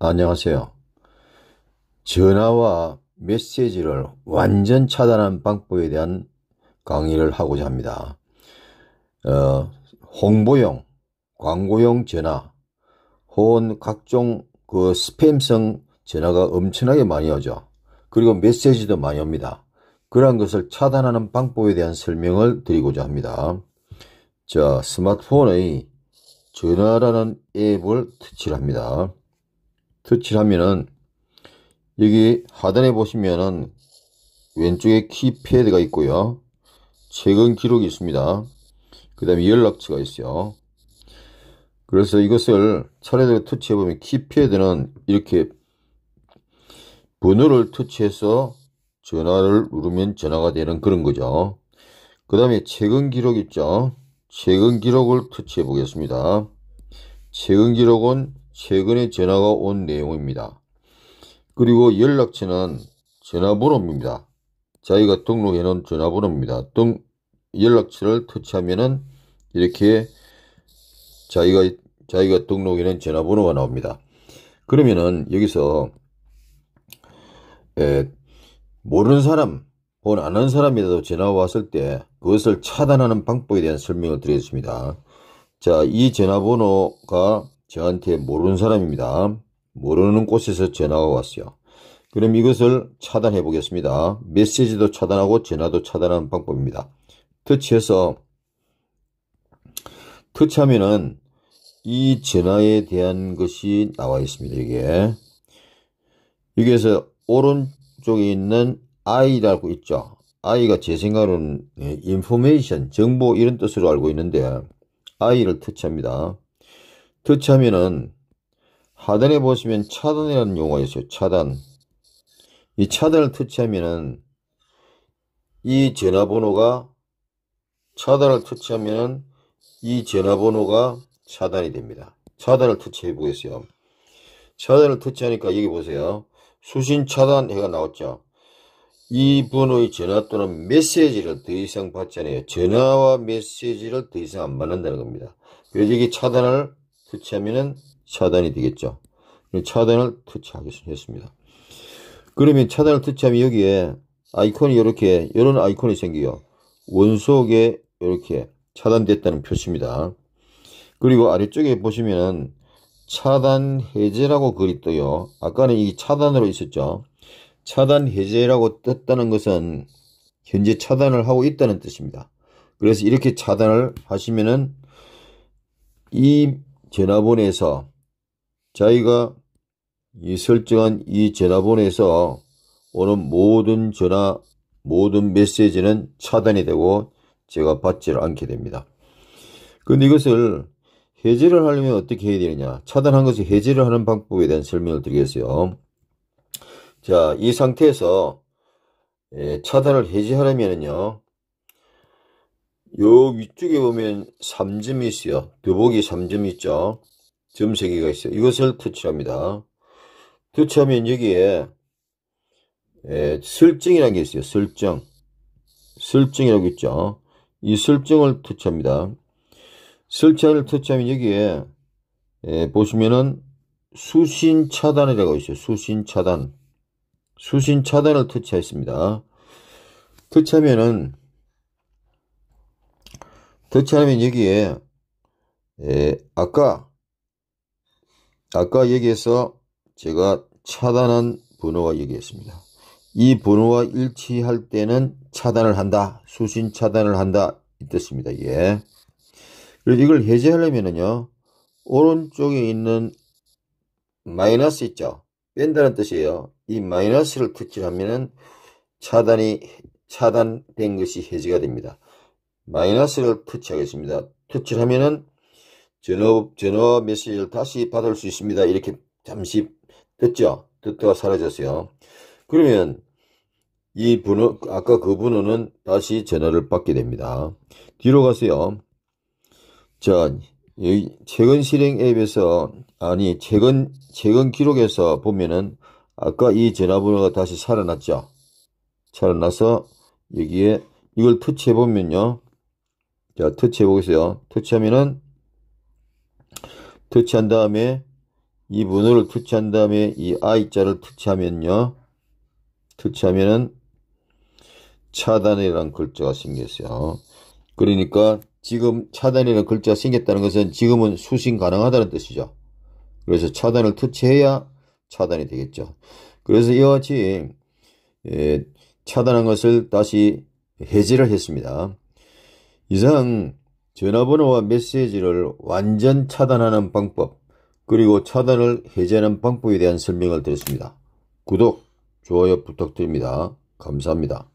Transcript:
안녕하세요. 전화와 메시지를 완전 차단한 방법에 대한 강의를 하고자 합니다. 어, 홍보용, 광고용 전화, 혹은 각종 그 스팸성 전화가 엄청나게 많이 오죠. 그리고 메시지도 많이 옵니다. 그러한 것을 차단하는 방법에 대한 설명을 드리고자 합니다. 자, 스마트폰의 전화라는 앱을 터치를 합니다. 터치를 하면은 여기 하단에 보시면은 왼쪽에 키패드가 있고요. 최근 기록이 있습니다. 그 다음에 연락처가 있어요. 그래서 이것을 차례대로 터치해보면 키패드는 이렇게 번호를 터치해서 전화를 누르면 전화가 되는 그런 거죠. 그 다음에 최근 기록 있죠. 최근 기록을 터치해 보겠습니다. 최근 기록은 최근에 전화가 온 내용입니다. 그리고 연락처는 전화번호입니다. 자기가 등록해 놓은 전화번호입니다. 등 연락처를 터치하면은 이렇게 자기가 자기가 등록해 놓은 전화번호가 나옵니다. 그러면은 여기서 에, 모르는 사람 혹은 아는 사람이라도 전화가 왔을 때 그것을 차단하는 방법에 대한 설명을 드리겠습니다. 자, 이 전화번호가 저한테 모르는 사람입니다. 모르는 곳에서 전화가 왔어요. 그럼 이것을 차단해 보겠습니다. 메시지도 차단하고 전화도 차단하는 방법입니다. 터치해서 터치하면은 이 전화에 대한 것이 나와 있습니다. 이게 여기에서 오른 쪽에 있는 I라고 있죠. I가 제 생각으로는 인포메이션, 정보 이런 뜻으로 알고 있는데 I를 터치합니다. 터치하면은 하단에 보시면 차단이라는 용어가 있어요. 차단. 이 차단을 터치하면은 이 전화번호가 차단을 터치하면은 이 전화번호가 차단이 됩니다. 차단을 터치해 보겠어요. 차단을 터치하니까 여기 보세요. 수신 차단 해가 나왔죠. 이 번호의 전화 또는 메시지를 더 이상 받지 않아요. 전화와 메시지를 더 이상 안 받는다는 겁니다. 그래서 여기 차단을 터치하면은 차단이 되겠죠. 차단을 터치하겠습니다. 그러면 차단을 터치하면 여기에 아이콘이 이렇게 이런 아이콘이 생겨요. 원속에 이렇게 차단됐다는 표시입니다. 그리고 아래쪽에 보시면은 차단 해제라고 떠요. 아까는 이 차단으로 있었죠. 차단 해제라고 떴다는 것은 현재 차단을 하고 있다는 뜻입니다. 그래서 이렇게 차단을 하시면은 이 전화번호에서 자기가 이 설정한 이 전화번호에서 오는 모든 전화, 모든 메시지는 차단이 되고 제가 받지를 않게 됩니다. 근데 이것을 해제를 하려면 어떻게 해야 되느냐. 차단한 것을 해제를 하는 방법에 대한 설명을 드리겠어요. 자, 이 상태에서 예, 차단을 해제하려면요. 요 위쪽에 보면 3점이 있어요. 더보기 3점이 있죠. 점 3개가 있어요. 이것을 터치합니다. 터치하면 여기에 예, 설정이라는 게 있어요. 설정. 설정이라고 있죠. 이 설정을 터치합니다. 설정을 터치하면 여기에 예, 보시면은 수신 차단이라고 있어요. 수신 차단. 수신 차단을 터치했습니다. 터치하면은 터치하면 여기에 예, 아까 아까 여기에서 제가 차단한 번호가 여기 있습니다. 이 번호와 일치할 때는 차단을 한다. 수신 차단을 한다. 이 뜻입니다. 예. 이걸 해제하려면은요. 오른쪽에 있는 마이너스 있죠. 뺀다는 뜻이에요. 이 마이너스를 터치하면은 차단이 차단된 것이 해제가 됩니다. 마이너스를 터치하겠습니다. 터치를 하면은 전화, 전화 메시지를 다시 받을 수 있습니다. 이렇게 잠시 듣죠? 듣다가 사라졌어요. 그러면 이 번호, 아까 그 번호는 다시 전화를 받게 됩니다. 뒤로 가세요. 자, 최근 실행 앱에서, 아니, 최근, 최근 기록에서 보면은 아까 이 전화번호가 다시 살아났죠? 살아나서 여기에 이걸 터치해 보면요. 자, 터치해 보겠어요. 터치하면은, 터치한 다음에, 이 번호를 터치한 다음에, 이 I자를 터치하면요. 터치하면은, 차단이라는 글자가 생겼어요. 그러니까, 지금 차단이라는 글자가 생겼다는 것은 지금은 수신 가능하다는 뜻이죠. 그래서 차단을 터치해야 차단이 되겠죠. 그래서 이와 같이, 예, 차단한 것을 다시 해제를 했습니다. 이상 전화번호와 메시지를 완전 차단하는 방법 그리고 차단을 해제하는 방법에 대한 설명을 드렸습니다. 구독, 좋아요 부탁드립니다. 감사합니다.